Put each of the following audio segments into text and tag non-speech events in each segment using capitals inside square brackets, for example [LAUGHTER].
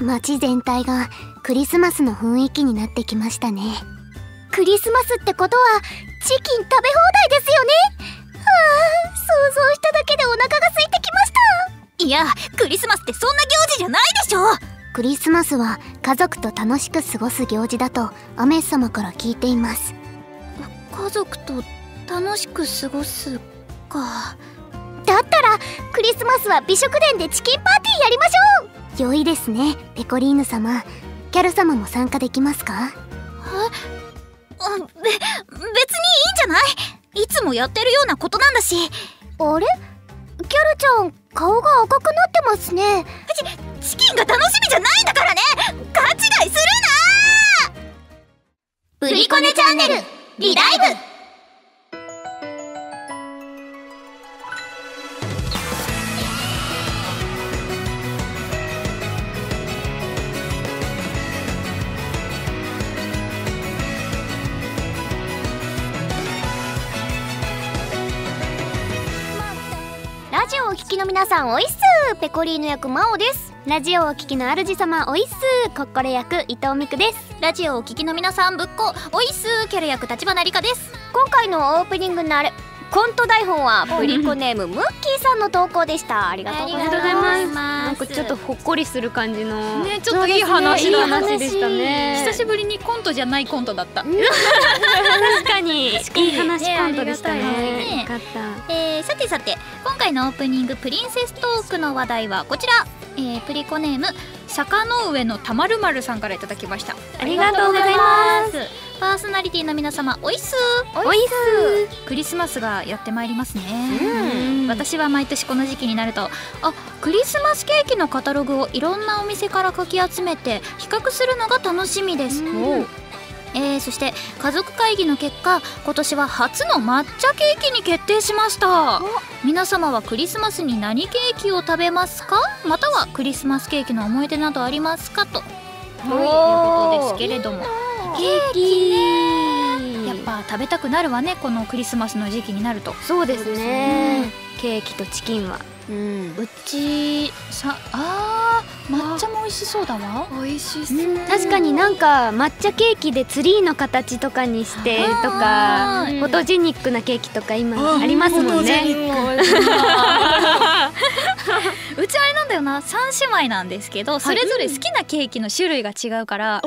街全体がクリスマスの雰囲気になってきましたね。クリスマスってことはチキン食べ放題ですよね？はあ想像しただけでお腹が空いてきました。いやクリスマスってそんな行事じゃないでしょ。クリスマスは家族と楽しく過ごす行事だとアメス様から聞いています。家族と楽しく過ごすか。だったらクリスマスは美食殿でチキンパーティーやりましょう良いですねペコリーヌ様。キャル様も参加できますか？べ別にいいんじゃない？いつもやってるようなことなんだし。あれ？キャルちゃん顔が赤くなってますね。チキンが楽しみじゃないんだからね。勘違いするなブリコネチャンネルリライブの皆さんおいっすペコリーヌ役マオです。ラジオをお聞きの主様おいっすコッコレ役伊藤美久です。ラジオをお聞きの皆さんぶっこおいっすキャラ役立花理香です。今回のオープニングのあれコント台本はプリコネームムッキーさんの投稿でした。ありがとうございます。なんかちょっとほっこりする感じのねちょっといい話だな、話でしたね。久しぶりにコントじゃないコントだった、[LAUGHS] 確かに。いい話コントでしたね。ねよかった。えー、さてさて今回のオープニングプリンセストークの話題はこちら、えー、プリコネーム坂の上のたまるまるさんからいただきました。ありがとうございますパーソナリティの皆様おいっす。おいっクリスマスがやってまいりますね、うん。私は毎年この時期になるとあクリスマスケーキのカタログをいろんなお店からかき集めて比較するのが楽しみです、おうえー、そして家族会議の結果今年は初の抹茶ケーキに決定しました。皆様はクリスマスに何ケーキを食べますか？またはクリスマスケーキの思い出などありますか？と、はい、いうことですけれども。ケーキやっぱ食べたくなるわねこのクリスマスの時期になると。そうですね。ケーキとチキンは。うん。うちさあー抹茶も美味しそうだわ。美味しそう。確かになんか抹茶ケーキでツリーの形とかにしてとかフォトジェニックなケーキとか今ありますもんね。[LAUGHS] うちあれなんだよな。3姉妹なんですけどそれぞれ好きなケーキの種類が違うから、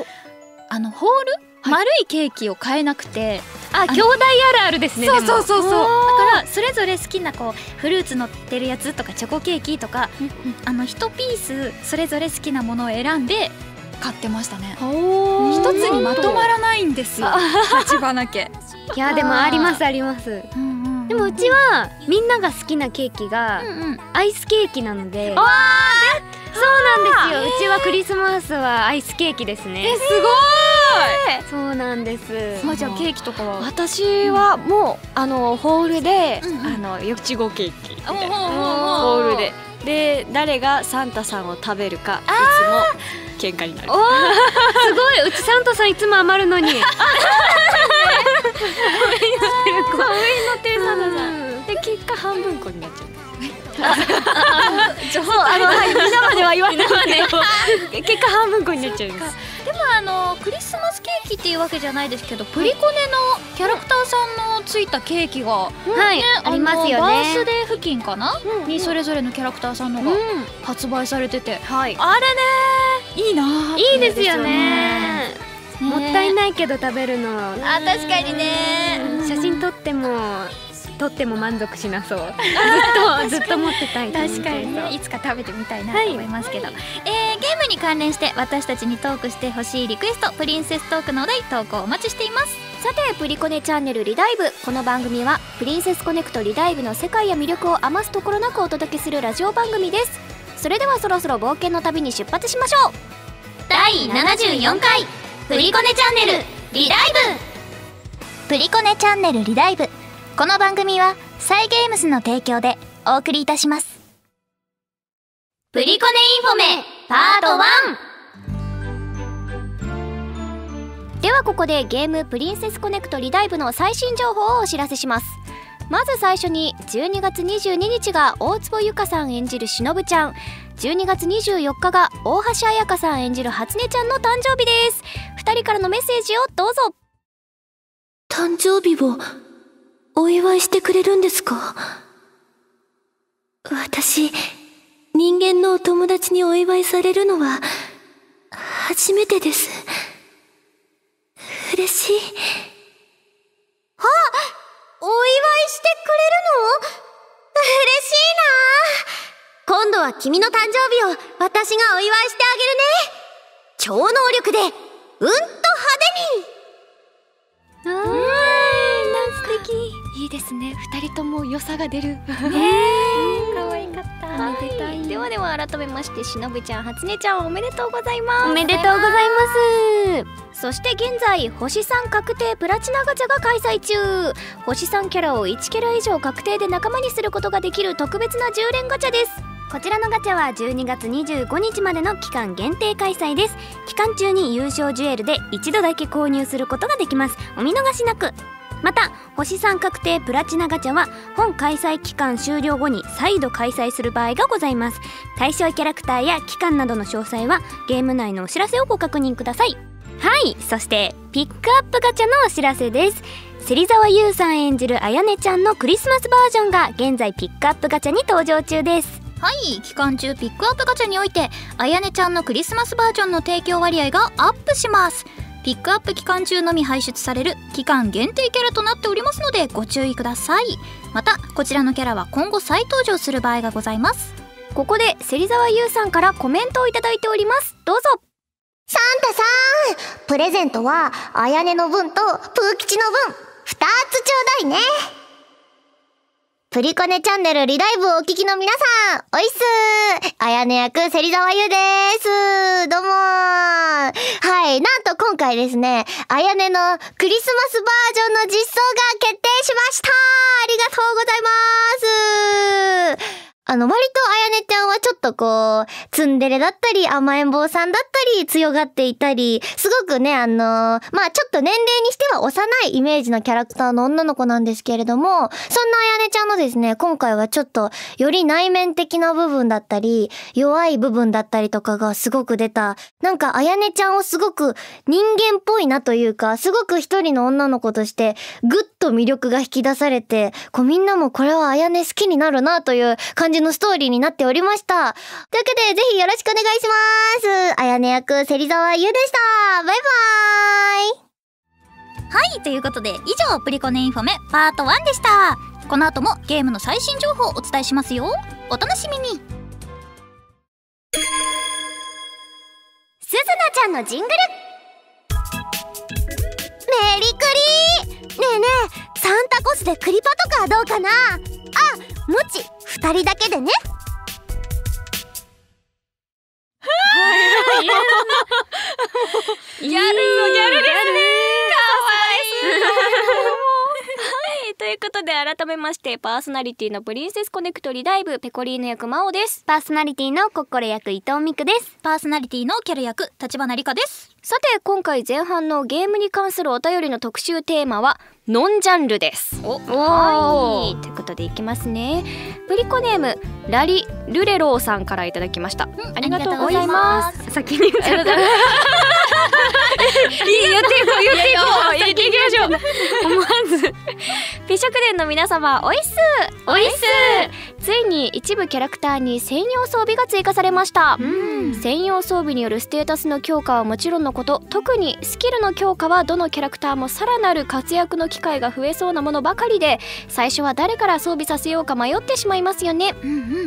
あのホール、丸いケーキを買えなくて。あ兄弟あるあるですねそうそうそうそう。だからそれぞれ好きなこうフルーツ乗ってるやつとかチョコケーキとかあの1ピースそれぞれ好きなものを選んで買ってましたね。お一つにまとまらないんですよ。立花家。いやでもありますあります。でもうちはみんなが好きなケーキがうんうん。アイスケーキなので。あそうなんですよ。うちはクリスマスはアイスケーキですね。えすそうなんです。あじゃあケーキとかは？私はもうあのホールで、あのよちごケーキみたいな。おホールで。で誰がサンタさんを食べるかいつも喧嘩になる。すごい。うちサンタさんいつも余るのに。[LAUGHS] 上に乗ってるサンタさん。で結果半分こになっちゃう情報あの、はい、皆までは言わないけど。[LAUGHS] 結果半分こになっちゃうんですでもあのクリスマスケーキっていうわけじゃないですけどプリコネのキャラクターさんのついたケーキが、はいありますよのバースねデー付近かな、にそれぞれのキャラクターさんのが発売されてて、はい。あれねいいな。いいですよね。もったいいないけど食べるの。あ確かにね。写真撮っても撮っても満足しなそう。[LAUGHS] ずっとずっと持ってたい確かにね。い。つか食べてみたいなと思いますけど、えーゲームに関連して私たちにトークしてほしいリクエストプリンセストークのお題投稿お待ちしています。さてプリコネチャンネルリダイブ。この番組はプリンセスコネクトリダイブの世界や魅力を余すところなくお届けするラジオ番組です。それではそろそろ冒険の旅に出発しましょう。第74回。プリコネチャンネルリダイブ。プリコネチャンネルリダイブこの番組はサイゲームスの提供でお送りいたします。プリコネインフォメパート1ではここでゲームプリンセスコネクトリダイブの最新情報をお知らせします。まず最初に12月22日が大坪由香さん演じるしのぶちゃん。12月24日が大橋彩香さん演じる初音ちゃんの誕生日です。2人からのメッセージをどうぞ。誕生日をお祝いしてくれるんですか？私、人間のお友達にお祝いされるのは初めてです。嬉しい。あお祝いしてくれるの？嬉しいな今度は君の誕生日を私がお祝いしてあげるね超能力でうんですね。二人とも良さが出る。可愛かった。めでたい。ではでは改めましてしのぶちゃん初音ちゃんおめでとうございます。おめでとうございます。そして現在星3確定プラチナガチャが開催中。星3キャラを1キャラ以上確定で仲間にすることができる特別な10連ガチャです。こちらのガチャは12月25日までの期間限定開催です。期間中に優勝ジュエルで一度だけ購入することができます。お見逃しなくまた星3確定プラチナガチャは本開催期間終了後に再度開催する場合がございます。対象キャラクターや期間などの詳細はゲーム内のお知らせをご確認ください。はい。そしてピックアップガチャのお知らせです。芹沢優さん演じるあやねちゃんのクリスマスバージョンが現在ピックアップガチャに登場中です。はい。期間中ピックアップガチャにおいてあやねちゃんのクリスマスバージョンの提供割合がアップします。ピックアップ期間中のみ排出される期間限定キャラとなっておりますのでご注意ください。またこちらのキャラは今後再登場する場合がございます。ここで芹沢優さんからコメントをいただいております。どうぞ。サンタさんプレゼントはあやねの分とプー吉の分。2つちょうだいね。プリコネチャンネルリダイブをお聞きの皆さん、おいっす。あやね役、芹沢優です。どうもはい、なんと今回ですね、あやねのクリスマスバージョンの実装が決定しました。ありがとうございます。あの、割とあやねちゃんはちょっとこう、ツンデレだったり、甘えん坊さんだったり、強がっていたり、すごくね、あのまあちょっと年齢にしては幼いイメージのキャラクターの女の子なんですけれども、そんなあやねちゃんのですね、今回はちょっと、より内面的な部分だったり、弱い部分だったりとかがすごく出た、なんかあやねちゃんをすごく人間っぽいなというか、すごく一人の女の子として、ぐっと魅力が引き出されて、こうみんなもこれはあやね好きになるなという感じのストーリーになっておりました。というわけで、ぜひよろしくお願いします。あやね役、芹沢優でした。バイバーイ。はいということで以上プリコネインフォメパート1でした。この後もゲームの最新情報をお伝えしますよ。お楽しみに。すずなちゃんのジングル。メリクリねえねえサンタコスでクリパとかどうかな？あもち二人だけでね。ギャルのギャルですね。はい [LAUGHS] ということで改めましてパーソナリティのプリンセスコネクトリダイブペコリーノ役魔王です。パーソナリティのコッコレ役伊藤美久です。パーソナリティのキャラ役立花理香です。さて今回前半のゲームに関するお便りの特集テーマはノンジャンルです。おはい。ということでいきますね。プリコネームラリルレローさんからいただきまました、ありがとうございます。先に言っちゃった [LAUGHS] 言っていこう言っていこう言っていきましょう思わず美食殿の皆様おいっすおいっすついに一部キャラクターに専用装備が追加されました専用装備によるステータスの強化はもちろんのこと特にスキルの強化はどのキャラクターもさらなる活躍の機会が増えそうなものばかりで最初は誰から装備させようか迷ってしまいますよね。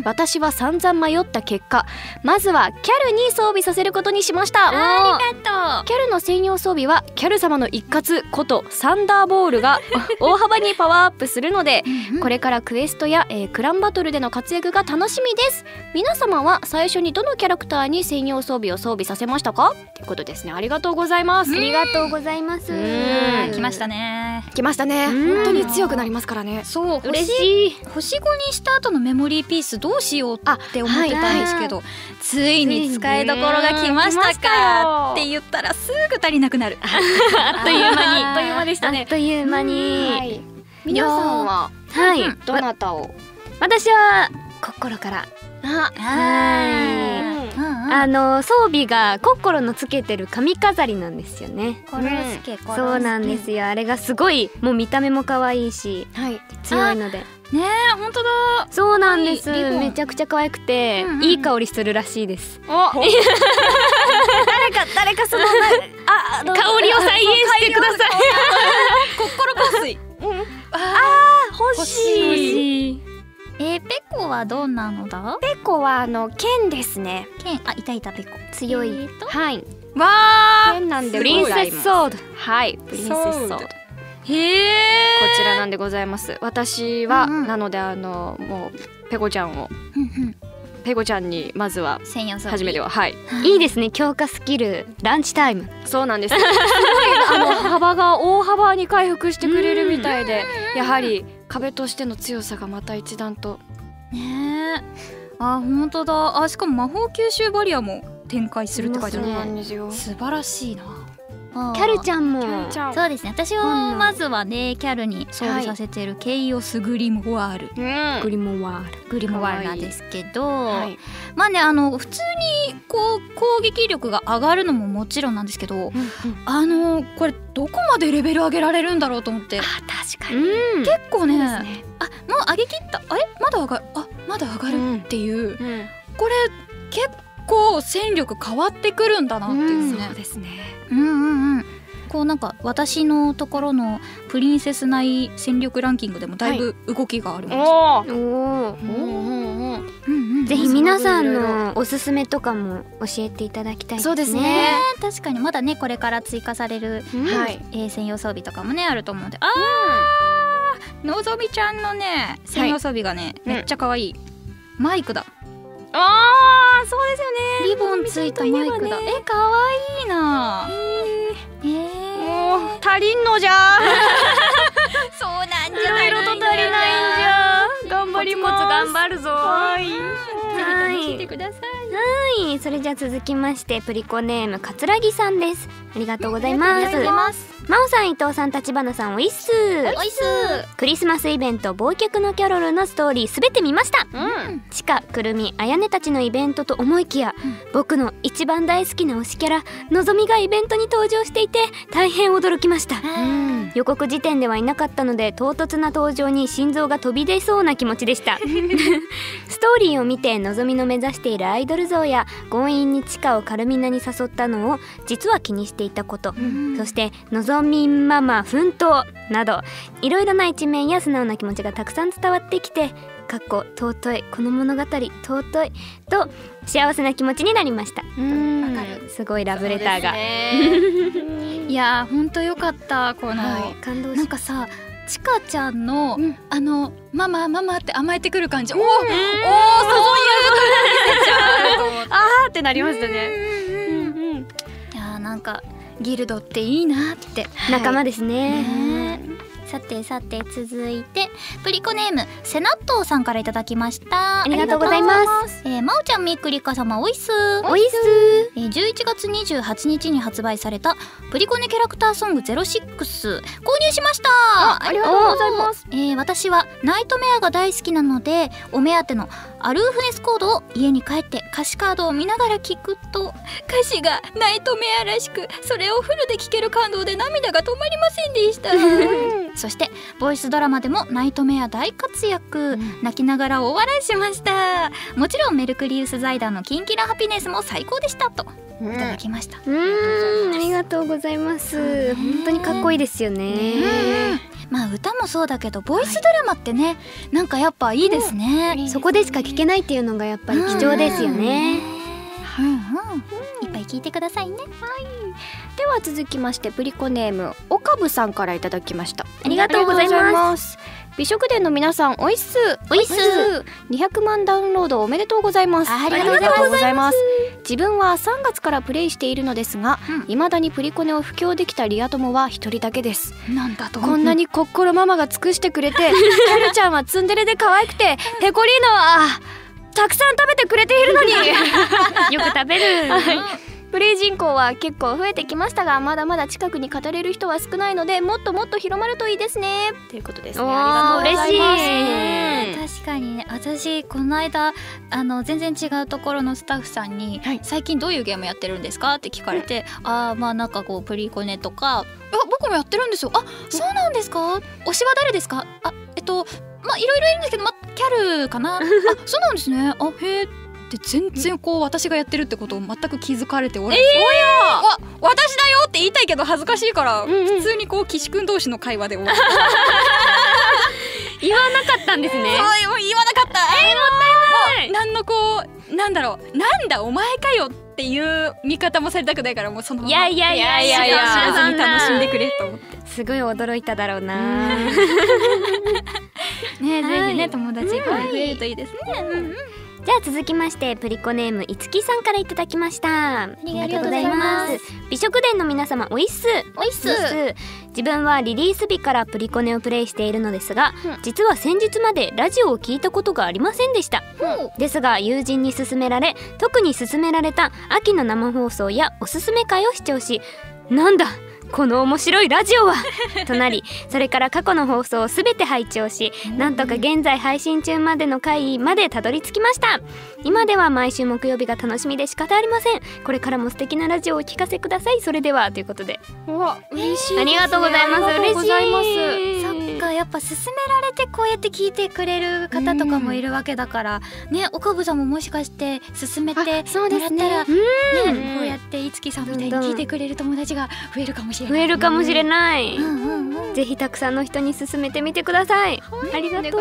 私は散々迷った結果まずはキャルに装備させることにしました。ありがとキャルの専用装備はキャル様の一括ことサンダーボールが [LAUGHS] 大幅にパワーアップするのでうこれからクエストや、えークランバトルでの活躍が楽しみです。皆様は最初にどのキャラクターに専用装備を装備させましたか？ということですね。ありがとうございます。ありがとうございます。うん。来ましたね。来ましたね。うん。本当に強くなりますからね。そう。嬉星しい。星5にした後のメモリーピースどうしようって思ってたんですけど、ついに使いどころが来ましたかよって言ったらすぐ足りなくなる。あっという間に。あっという間でしたね。あっという間に。はい。皆さんははい。うんどなたを？私はコッコロから。あはいあの装備がコッコロのつけてる髪飾りなんですよね。コロスケコロスケ。そうなんですよ。あれがすごいもう見た目も可愛いしはい。強いので。ねえ本当だ。そうなんです。めちゃくちゃ可愛くて、うんうん。いい香りするらしいです。お。[LAUGHS] 誰か誰かそのあ香りを再現してください。[LAUGHS] コッコロ香水。欲しいえー、ペコはどんなのだ？ペコはあの剣ですね。ケンあいたいたペコ。強い。えーと？はい。わー剣なんでプリンセスソード。はいプリンセスソード。こへえちらなんでございます。私は、うんうん。なのであのもうペコちゃんを。うんうん。ペコちゃんにまずは初めてははい。いいですね強化スキル。ランチタイム。そうなんです。すごいあの幅が大幅に回復してくれるみたいでやはり壁としての強さがまた一段と。ねえ。あ本当だ。あしかも魔法吸収バリアも展開するって書いてある。そうなんですよ。素晴らしいなキャルちゃんも。そうですね。私はまずはねキャルに装備させているケイオスグリムワール、うん。グリモワール。グリムワールなんですけど、はい。まあねあの普通にこう攻撃力が上がるのももちろんなんですけど、あのこれどこまでレベル上げられるんだろうと思って。あ確かうん。結構ねね。あもう上げきった。あれ？まだ上がる？あまだ上がるっていう、うん。これ結構戦力変わってくるんだなっていうね、そうですね。うんうんうん。こうなんか私のところのプリンセス内戦力ランキングでもだいぶ動きがあります、おおー。おうんうんうんうんうん。ぜひ皆さんのおすすめとかも教えていただきたいですね。そうですね。ね確かにまだねこれから追加される、はい。えー専用装備とかもねあると思うんで。あーのぞみちゃんのね専用装備がね、うんめっちゃ可愛い。マイクだああそうですよね。リボンついたマイクだ、え可愛いな。えー、もう足りんのじゃ。[LAUGHS] そうなんじいろいろと足りないんじゃ。頑張ります。頑張るぞ。はい。聞い。てください。はい。それじゃあ続きましてプリコネームかつらぎさんです。ありがとうございますありがとうございますまおさん伊藤さん立花さんおいっす。おいっす。クリスマスイベント忘却のキャロルのストーリーすべて見ました。うん。チカ、くるみ、あやねたちのイベントと思いきや、僕の一番大好きな推しキャラのぞみがイベントに登場していて大変驚きました。うん。予告時点ではいなかったので唐突な登場に心臓が飛び出そうな気持ちでした。[LAUGHS] ストーリーを見てのぞみの目指しているアイドル像や強引にチカをカルミナに誘ったのを実は気にしていたこと、そしてのぞみママ奮闘などいろいろな一面や素直な気持ちがたくさん伝わってきてかっこ尊いこの物語尊いと幸せな気持ちになりました。うん。すごいラブレターが、[LAUGHS] いやーほんとよかった。この、はい感動しなんかさちかちゃんの、うん。あのママママって甘えてくる感じ、おーおーそういう [LAUGHS] あーってなりましたね。いやーなんかギルドっていいなって仲間ですね、ねさてさて続いてプリコネームセナットーさんからいただきました。ありがとうございます。えー、まおちゃんみっくりか様おいっす。おいっす。えー、11月28日に発売されたプリコネキャラクターソング06購入しました。ありがとうございます。えー、私はナイトメアが大好きなのでお目当てのアルーフネスコードを家に帰って歌詞カードを見ながら聞くと歌詞がナイトメアらしくそれをフルで聴ける感動で涙が止まりませんでした [LAUGHS] そしてボイスドラマでもナイトメア大活躍、泣きながら大笑いしました。もちろんメルクリウス財団のキンキラハピネスも最高でしたと。いただきました、うーん。ありがとうございます。本当にかっこいいですよね。まあ歌もそうだけどボイスドラマってね、なんかやっぱいいですね、そこでしか聞けないっていうのがやっぱり貴重ですよねうんうん。いっぱい聞いてくださいね。では続きましてプリコネームおかぶさんからいただきました。ありがとうございます。美食殿の皆さんおいっす。おいっす。200万ダウンロードおめでとうございます。ありがとうございます。ありがとうございます。自分は3月からプレイしているのですが、うん。未だにプリコネを布教できたリア友は一人だけです。なんだと。こんなに心ママが尽くしてくれてキャルちゃんはツンデレで可愛くて [LAUGHS] ペコリーノはたくさん食べてくれているのに。[LAUGHS] よく食べる。はい。プレイ人口は結構増えてきましたがまだまだ近くに語れる人は少ないのでもっともっと広まるといいですね。ということですね。ありがとうございます。確かにね。私この間あの全然違うところのスタッフさんに、最近どういうゲームやってるんですか?」って聞かれて「ああまあなんかこうプリコネとかあ僕もやってるんですよ。あそうなんですか？推しは誰ですか？あえっとまあいろいろいるんですけど、まあ、キャルかな？[LAUGHS] あそうなんですね。あへえ」って全然こう私がやってるってことを全く気づかれておらず、えー、わ私だよって言いたいけど恥ずかしいから、普通にこう岸くん同士の会話で終わる言わなかったんですね。言わなかった。えー、もった何のこうなんだろうなんだお前かよっていう見方もされたくないからもうそのまま。いやいやいやいや。いや知らずに楽しんでくれと思って。すごい驚いただろうな。ねぜひね友達いっぱい増えるといいですね、じゃあ続きましてプリコネームいつきさんからいただきました。ありがとうございます。美食殿の皆様おいっす。おいっす。自分はリリース日からプリコネをプレイしているのですが、実は先日までラジオを聞いたことがありませんでした、ですが友人に勧められ特に勧められた秋の生放送やおすすめ会を視聴しなんだこの面白いラジオは。となりそれから過去の放送を全て拝聴しなんとか現在配信中までの回までたどり着きました。今では毎週木曜日が楽しみで仕方ありません。これからも素敵なラジオをお聞かせください。それではということで。わ嬉しいね。ありがとうございます。ありがとうございます。嬉しい。そっかやっぱ勧められてこうやって聞いてくれる方とかもいるわけだから、ね岡部さんももしかして勧めてもらったそうですね。らねこうやっていつきさんみたいに聞いてくれる友達が増えるかもしれない。増えるかもしれない、ぜひたくさんの人に勧めてみてください、ありがとう。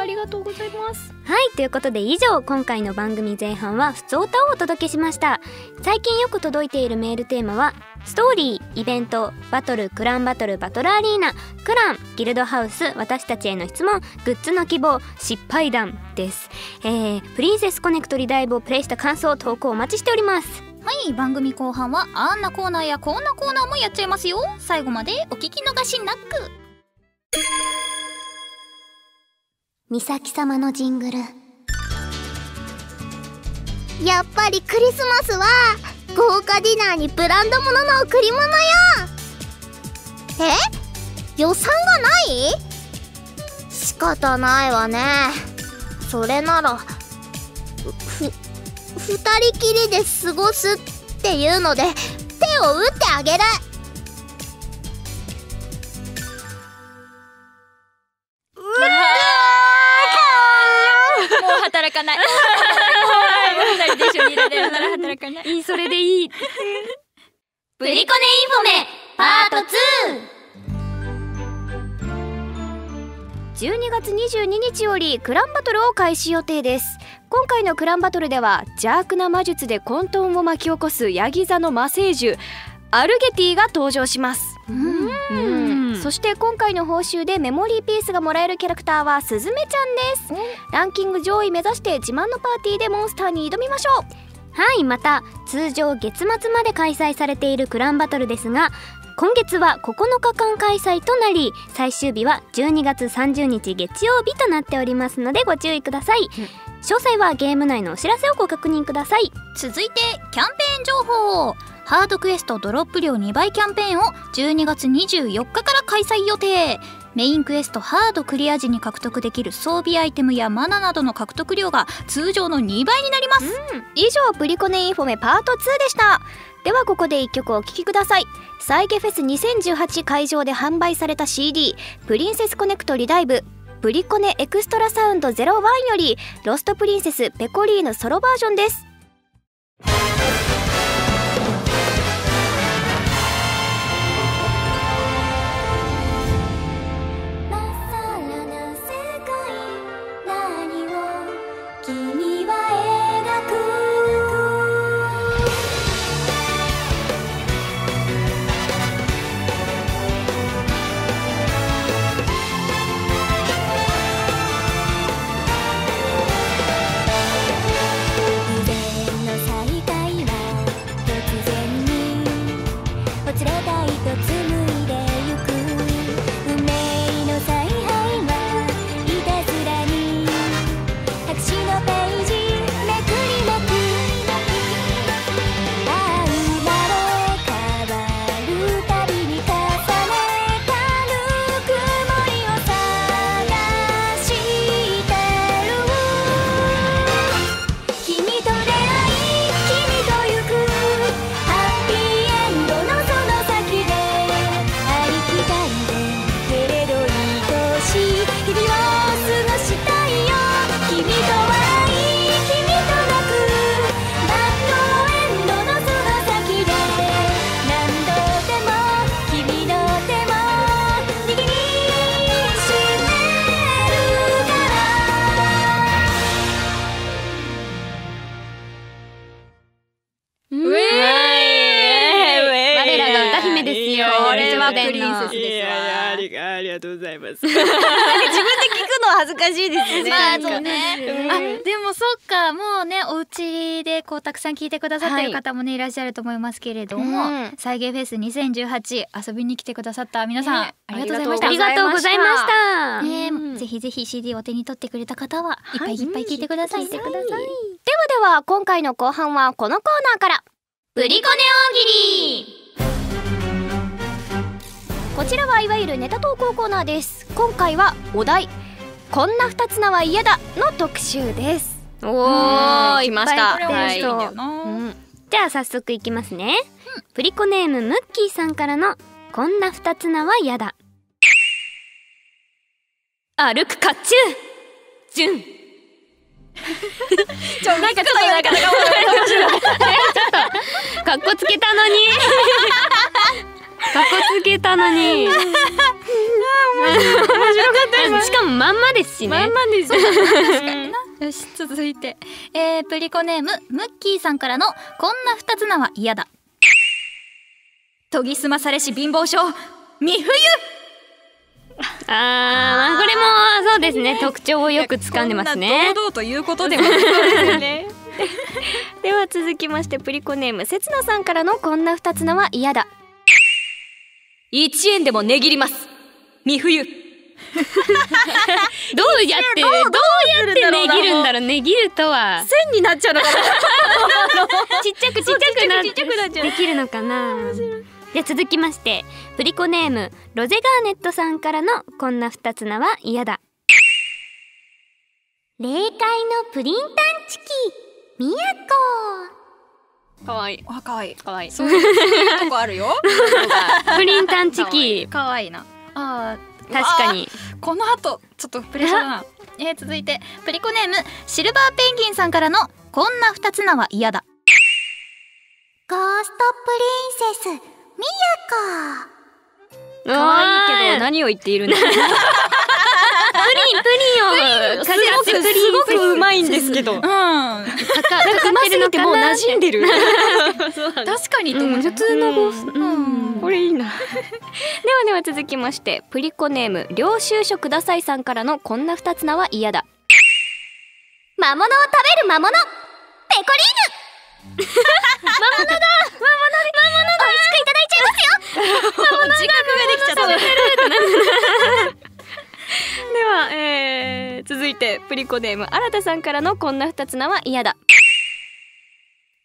ありがとう。ございます。はい。ということで以上今回の番組前半は「ふつおた」をお届けしました。最近よく届いているメールテーマはストーリーイベントバトルクランバトルバトルアリーナクランギルドハウス私たちへの質問グッズの希望失敗談です、えー、プリンセスコネクトリダイブをプレイした感想投稿お待ちしております。はい番組後半はあんなコーナーやこんなコーナーもやっちゃいますよ。最後までお聞き逃しなく。美咲様のジングル。やっぱりクリスマスは豪華ディナーにブランド物の贈り物よ。え？予算がない？仕方ないわね。それならふふ二人きりで過ごすっていうので手を打ってあげる。もう働かない。二人で一緒にいられるなら働かない。いいそれでいい。プリコネインフォメパート12月22日よりクランバトルを開始予定です。今回のクランバトルでは邪悪な魔術で混沌を巻き起こすヤギ座の魔聖獣アルゲティが登場します。うん。そして今回の報酬でメモリーピースがもらえるキャラクターはスズメちゃんです。ランキング上位目指して自慢のパーティーでモンスターに挑みましょう。はいまた通常月末まで開催されているクランバトルですが今月は9日間開催となり最終日は12月30日月曜日となっておりますのでご注意ください、詳細はゲーム内のお知らせをご確認ください。続いてキャンペーン情報。ハードクエストドロップ量2倍キャンペーンを12月24日から開催予定メインクエストハードクリア時に獲得できる装備アイテムやマナなどの獲得量が通常の2倍になります、以上プリコネインフォメパート2でした。ではここで1曲お聴きください。サイゲフェス2018会場で販売された CD「プリンセスコネクトリダイブ」プリコネエクストラサウンド01よりロストプリンセスペコリーヌソロバージョンです。あそうね。あでもそっかもうねお家でこうたくさん聞いてくださってる方もね、い、らっしゃると思いますけれども、うん。再現フェス2018遊びに来てくださった皆さん、ねありがとうございました。ありがとうございました。ねえぜひぜひ CD を手に取ってくれた方はいっぱいいっぱい聞いてください。ではでは今回の後半はこのコーナーから。プリコネ大喜利。こちらはいわゆるネタ投稿コーナーです。今回はお題こんな二つ名は嫌だの特集です。おー来ました。じゃあ早速いきますね、プリコネームムッキーさんからのこんな二つ名は嫌だ。歩く甲冑。ジュン。[LAUGHS] ちょなんかちょっとなんかなんか [LAUGHS] [LAUGHS] かっこつけたのにかっこつけたのに。面白かったしかもまんまですしね。まんまですよ。[LAUGHS] よし続いて、えー、プリコネームムッキーさんからのこんな二つ名は嫌だ。研ぎ澄まされし貧乏症三冬。あーまあこれもそうですね。特徴をよく掴んでますね。堂々ということでもですね。[LAUGHS] では続きましてプリコネームせつなさんからのこんな二つ名は嫌だ一円でも値切ります。三冬。[LAUGHS] どうやってどうやって値切るんだろう。値切るとは。線になっちゃうのかな。[LAUGHS] ちっちゃくちっちゃくなちっちゃう。できるのかな。で続きましてプリコネームロゼガーネットさんからのこんな二つ名は嫌だ。霊界のプリンタンチキみやこ可愛い。あ可愛い。可愛い。そういうそういうとこあるよ。[LAUGHS] プリンタンチキ。可愛いな。あ確かに。ーこの後ちょっとプレッシャーだな。えー、続いてプリコネームシルバーペンギンさんからのこんな二つ名は嫌だ。ゴーストプリンセスみや可愛いけど何を言っているんだ。[LAUGHS] プリンプリンをかかってプリンすごくうまいんですけど。うん。かかってるのかなもう馴染んでる。[LAUGHS] 確かにと思う、普通のゴーストうん。これいいな。ではでは続きましてプリコネーム領収書くださいさんからのこんな二つ名は嫌だ。魔物を食べる魔物。ペコリーヌ。[LAUGHS] [LAUGHS] 魔物だ。魔物魔物美味しくいただいちゃいますよ。自覚ができちゃった [LAUGHS] は、えー、続いてプリコネーム新田さんからのこんな二つ名は嫌だ。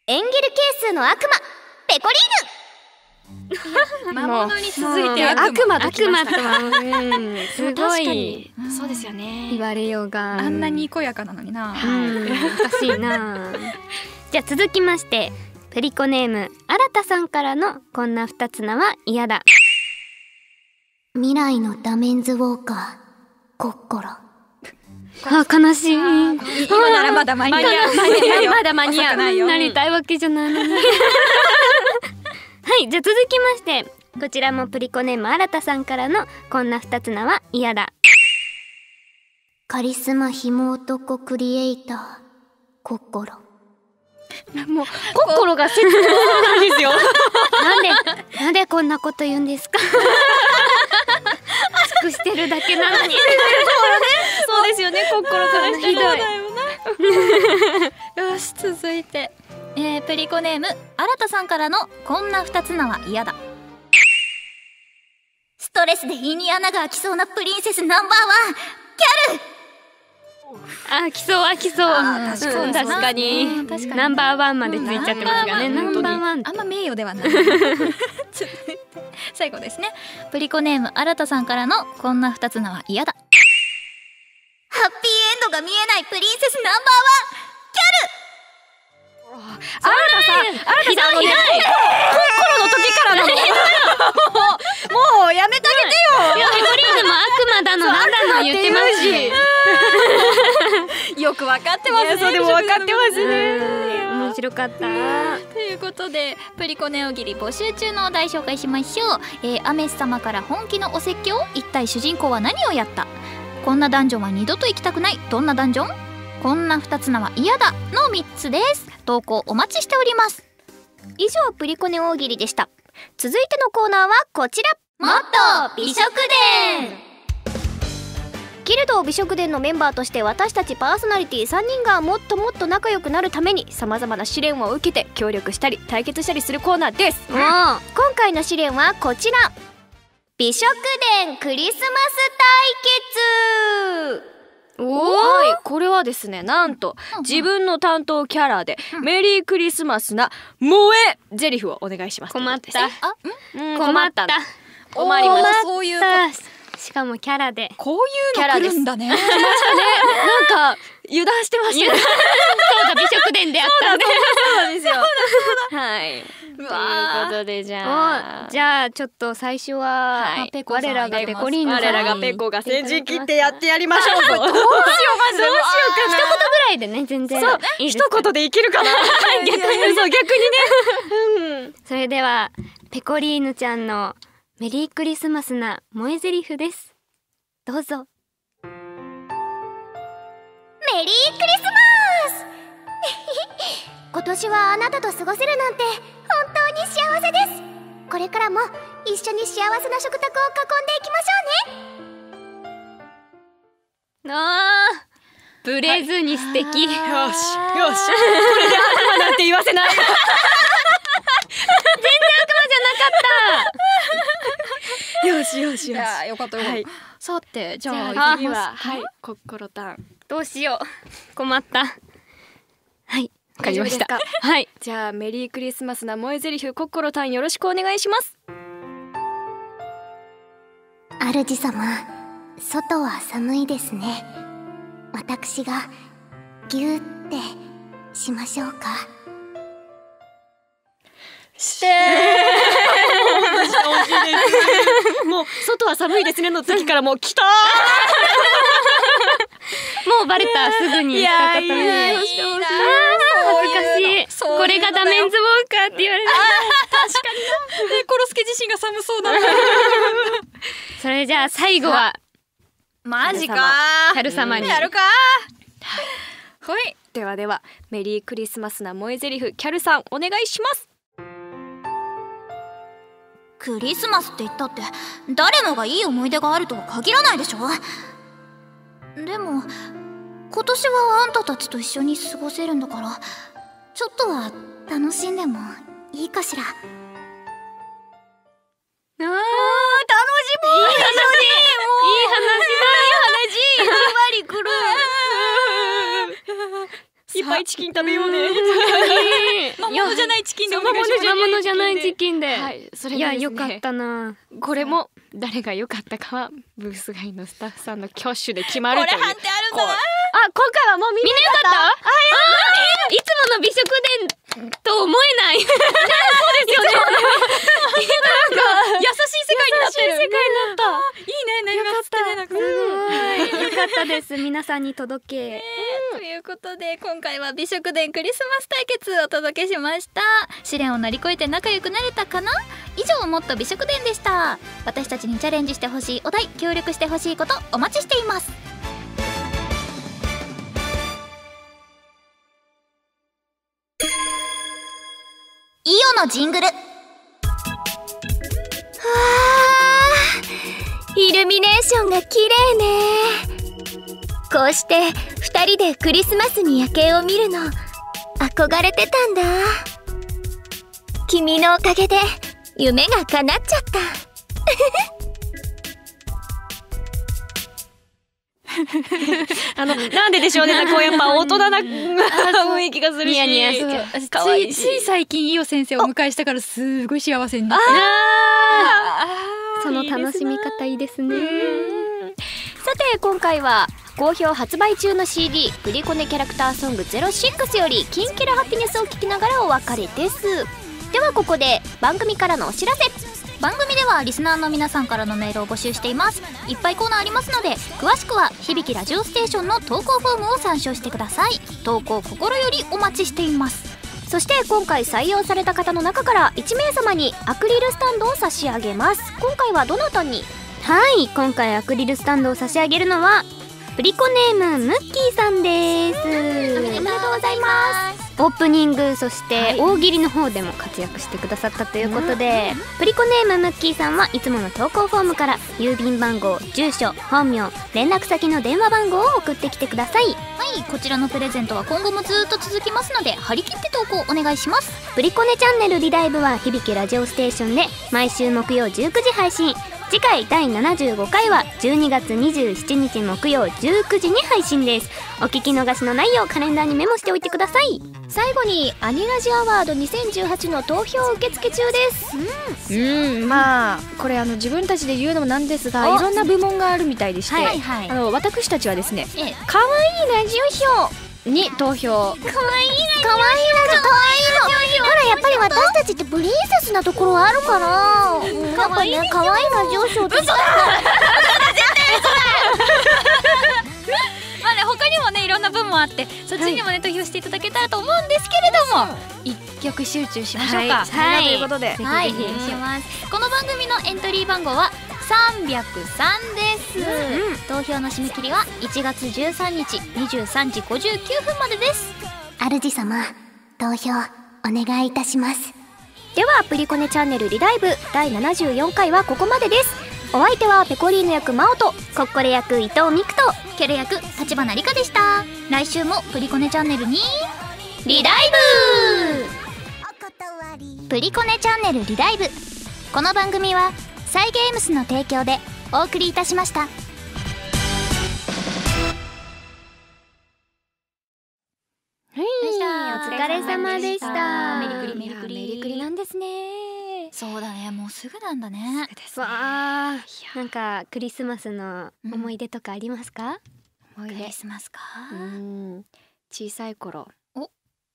エンゲル係数の悪魔ペコリ [LAUGHS] 魔物に続いてもう悪魔悪魔とはうんすごい。にそうですよね。言。われようが。あんなにこやかなのにな、うん。おかしいなじゃあ続きましてプリコネーム新田さんからのこんな二つ名は嫌だ。未来のダメンズウォーカーコッコロあ悲しい。今ならまだ間に合う。間に合うよ。まだ間に合うないよなりたいわけじゃないのに。[LAUGHS] はいじゃあ続きましてこちらもプリコネーム新田さんからのこんな二つ名は嫌だ。カリスマひも男クリエイター。コッコロ心が切なんですよ。[LAUGHS] なんでなんでこんなこと言うんですか？尽 [LAUGHS] くしてるだけなのに。[LAUGHS] そうですよね。心からひどい。[LAUGHS] よし続いて、えー、プリコネーム新田さんからのこんな二つ名は嫌だ。ストレスで胃に穴が開きそうなプリンセスナンバーワンあ来そうあ来そう。確かに。確かに。うん確かに。ナンバーワンまでついちゃってますからね。ナンバーワン。あんま名誉ではない。[LAUGHS] 最後ですね。プリコネーム新田さんからのこんな二つ名は嫌だ。ハッピーエンドが見えないプリンセスナンバー新田さん、新田さん。あのね、心の時からなの。もうやめてあげてよ。ペコリーヌも悪魔だのなん。だの言ってますしよくわかってますね。そうでも分かってますね。うん。面白かった。ということでプリコネオギリ募集中のお題紹介しましょう、えーアメス様から本気のお説教一体主人公は何をやった。こんなダンジョンは二度と行きたくない。どんなダンジョン？こんな二つ名は嫌だの3つです。投稿お待ちしております。以上プリコネ大喜利でした。続いてのコーナーはこちら。もっと美食伝キルド美食伝のメンバーとして私たちパーソナリティ3人がもっともっと仲良くなるためにさまざまな試練を受けて協力したり対決したりするコーナーです。今回の試練はこちら。美食伝クリスマス対決。はい。これはですねなんと自分の担当キャラでメリークリスマスな萌えゼリフをお願いします困った。うん。困った。困ります。そういうしかもキャラで。こういうの来るんだね。なんか [LAUGHS] 油断してましそうだ美食伝であったね。そうなんですよ。[LAUGHS] はい。というわことでじゃあ。おじゃあちょっと最初は、はい。ペコ我らがペコリーヌさん。我らがペコが先陣切ってやってやりましょう。ぞどうしようどうしようかな。一言ぐらいでね全然。そう一言でいけるかな。[LAUGHS] 逆に。そう逆にね。それではペコリーヌちゃんのメリークリスマスな萌えゼリフです。どうぞ。メリークリスマス！[LAUGHS] 今年はあなたと過ごせるなんて本当に幸せです。これからも一緒に幸せな食卓を囲んでいきましょうね。あーブレずに素敵、よしよし。これで悪魔なんて言わせないよしよしよし。いやよかったよかった、はい。さてじゃあ次は行きますかはい。心タン。どうしよう。困った。はい。わかりました。はい。じゃあメリークリスマスな萌えゼリフ心タンよろしくお願いします。主様外は寒いですね。私がギューってしましょうか？して。もう外は寒いですねの時からもう来た。もうバレたすぐに。いやいいな。あー恥ずかしい。これがダメンズウォーカーって言われるえコロスケ自身が寒そうだそれじゃあ最後は。マジか。春様に。やるか。はい。ではではメリークリスマスな萌えゼリフキャルさんお願いしますクリスマスって言ったって誰もがいい思い出があるとは限らないでしょ？でも今年はあんたたちと一緒に過ごせるんだからちょっとは楽しんでもいいかしら？いっぱいチキン食べようね。[LAUGHS] 魔物じゃないチキンで魔物じゃないチキンで、はいそれいやがですねよかったな。これも誰が良かったかはブース外のスタッフさんの挙手で決まるという。これ判定あるんだ今回はもうみんなかった？あい。つもの美食伝と思えない。優しい世界になってる。優しい世界になった。いいね何がつってねなんか。はいよかったです。皆さんに届け。ということで今回は美食伝クリスマス対決をお届けしました。試練を乗り越えて仲良くなれたかな？以上もっと美食伝でした。私たちにチャレンジしてほしいお題協力してほしいことお待ちしていますイオのジングル。イルミネーションが綺麗ね。こうして2人でクリスマスに夜景を見るの憧れてたんだ。君のおかげで夢が叶っちゃった。[LAUGHS] あのなんででしょうねこうやっぱ大人な [LAUGHS] [LAUGHS] 雰囲気がするしニヤニヤついつい最近イオ先生をお迎えしたからすごい幸せになってその楽しみ方いいですね。さて今回は好評発売中の CD「グリコネキャラクターソング06」より「キンキラハピネス」を聴きながらお別れです。ではここで番組からのお知らせ番組ではリスナーの皆さんからのメールを募集しています。いっぱいコーナーありますので詳しくは響きラジオステーションの投稿フォームを参照してください。投稿心よりお待ちしています。そして今回採用された方の中から1名様にアクリルスタンドを差し上げます。今回はどなたに？はい今回アクリルスタンドを差し上げるのはプリコネームムッキーさんです。おめでとうございますオープニングそして大喜利の方でも活躍してくださったということで、プリコネームムッキーさんはいつもの投稿フォームから郵便番号住所本名連絡先の電話番号を送ってきてください。はい。こちらのプレゼントは今後もずっと続きますので張り切って投稿お願いします。プリコネチャンネルリライブは響きラジオステーションで毎週木曜19時配信次回第75回は12月27日木曜19時に配信です。お聞き逃しのないようカレンダーにメモしておいてください。最後にアニラジアワード2018の投票受付中です。うん。まあこれあの自分たちで言うのもなんですがいろんな部門があるみたいでして、はいはいあの私たちはですねええ。可愛いラジオ賞に投票。かわいいラジオかわいいのほらやっぱり私たちってプリンセスなところあるから。やっぱねかわいいラジオショーってまあね他にもねいろんな部門あってそっちにもね、投票していただけたらと思うんですけれども一曲集中しましょうか。はい、ということではい、お願いします。この番組のエントリー番号は303です、投票の締め切りは1月13日23時59分までです。主様投票お願いいたします。ではプリコネチャンネルリライブ第74回はここまでです。お相手はペコリーノ役マオとコッコレ役伊藤美久とケル役立花理香でした。来週もプリコネチャンネルにリライブ。プリコネチャンネルリライブ。この番組はサイゲームスの提供でお送りいたしました。はい。お疲れ様でした。メリクリメリクリメリクリなんですね。そうだね、もうすぐなんだね。わあ。なんかクリスマスの思い出とかありますか、ク思い出。リスマスか。うん。小さい頃。お。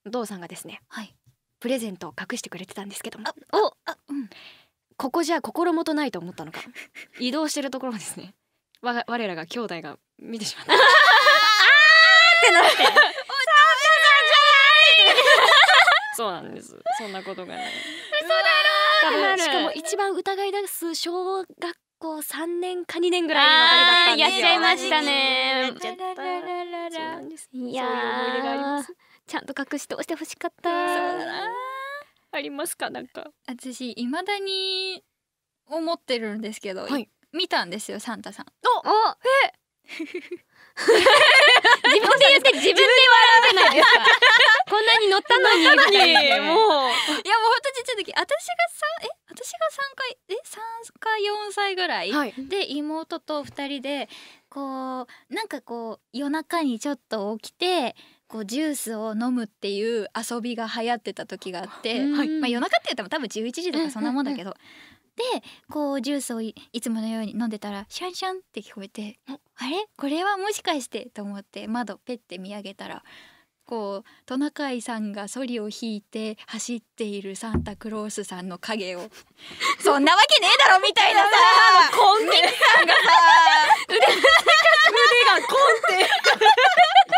お父さんがですね。はい。プレゼントを隠してくれてたんですけども。お、あ、うん。ここじゃ心もとないと思ったのか。移動してるところをですね。我が我らが兄弟が見てしまった。そうなんです。そんなことがね多分しかも一番疑い出す小学校3年か2年ぐらいの時だったんでやっちゃいましたね。やっちゃ。ったそうなんです。いやちゃんと隠しておしてほしかったありますか？なんか。私未だに思ってるんですけど、はい。見たんですよサンタさん。おえ。[LAUGHS] 自分で言って自分で笑うじゃないですか。[LAUGHS] こんなに乗ったのにもう。いやもうほんとちっちゃい時私がさえ？私が三回え三か四歳ぐらい、はい。で妹と二人でこうなんかこう夜中にちょっと起きてこうジュースを飲むっていう遊びが流行ってた時があって、はいまあ、夜中って言っても多分11時とかそんなもんだけど、でこうジュースをいいつものように飲んでたらシャンシャンって聞こえてあれ？これはもしかしてと思って窓ペッて見上げたらこうトナカイさんがソリを引いて走っているサンタクロースさんの影をそんなわけねえだろみたいなさ [LAUGHS] コンニさんがさ [LAUGHS] 腕がコンって [LAUGHS]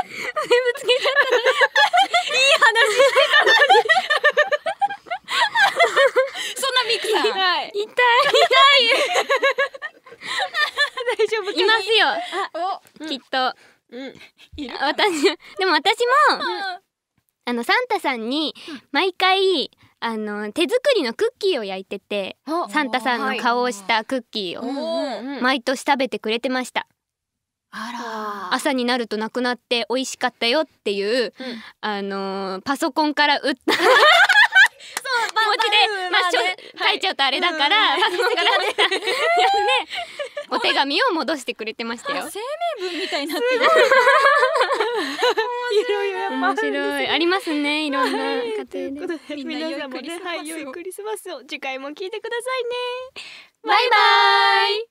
そん。なミクさん。はい痛い大丈夫いますよおきっとうん。私でも私もあのサンタさんに毎回あの手作りのクッキーを焼いててサンタさんの顔をしたクッキーをうん毎年食べてくれてました。あ朝になるとなくなって美味しかったよっていう、あのーパソコンから打ったそう文字で、まあ、しょ書いちゃうとあれだから、パソコンから打ったやつでお手紙を戻してくれてましたよ。ら生命文みたいになってる。い。ろい。ろ面白い。ありますねい。ろんな家庭で。とい皆さんもねはい良いクリスマスを次回も聞いてくださいね。バイバイ